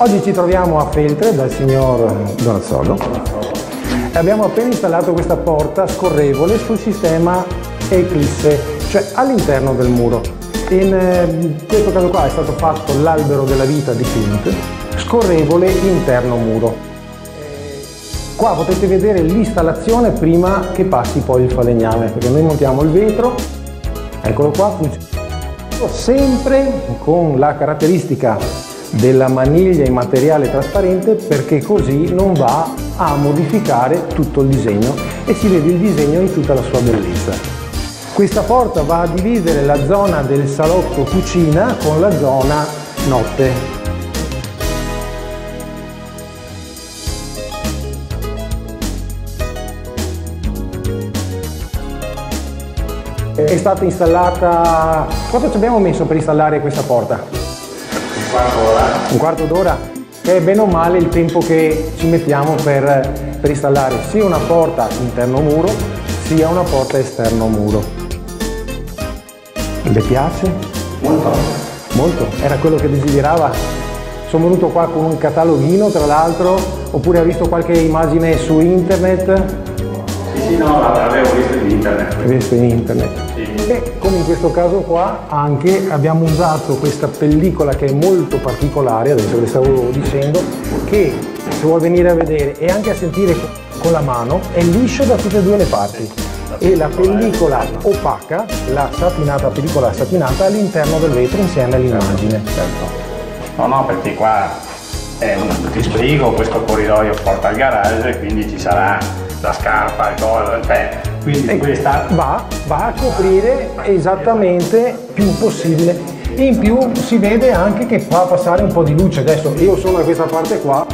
Oggi ci troviamo a Feltre dal signor Donazzolo e abbiamo appena installato questa porta scorrevole sul sistema Eclisse, cioè all'interno del muro. In eh, questo caso qua è stato fatto l'albero della vita di Flint, scorrevole interno muro. Eh, Qua potete vedere l'installazione prima che passi poi il falegname, perché noi montiamo il vetro, eccolo qua, funziona sempre con la caratteristica della maniglia in materiale trasparente perché così non va a modificare tutto il disegno e si vede il disegno in tutta la sua bellezza. Questa porta va a dividere la zona del salotto cucina con la zona notte. È stata installata... Quanto ci abbiamo messo per installare questa porta? Un quarto d'ora. D'ora? È bene o male il tempo che ci mettiamo per, per installare sia una porta interno muro sia una porta esterno muro. Le piace? Molto. Molto? Era quello che desiderava? Sono venuto qua con un cataloghino tra l'altro, oppure ha visto qualche immagine su internet? Sì, sì, no, l'avevo visto in internet. Visto in internet. Sì. E come in questo caso qua anche abbiamo usato questa pellicola che è molto particolare, adesso le stavo dicendo, che se vuoi venire a vedere e anche a sentire con la mano è liscio da tutte e due le parti e la pellicola opaca, la satinata, pellicola satinata all'interno del vetro insieme all'immagine. Certo. No, no, perché qua è un, ti spiego, questo corridoio porta al garage, quindi ci sarà la scarpa, il gol, cioè, quindi E questa va, va a coprire esattamente più possibile. In più si vede anche che fa passare un po' di luce. Adesso io sono da questa parte qua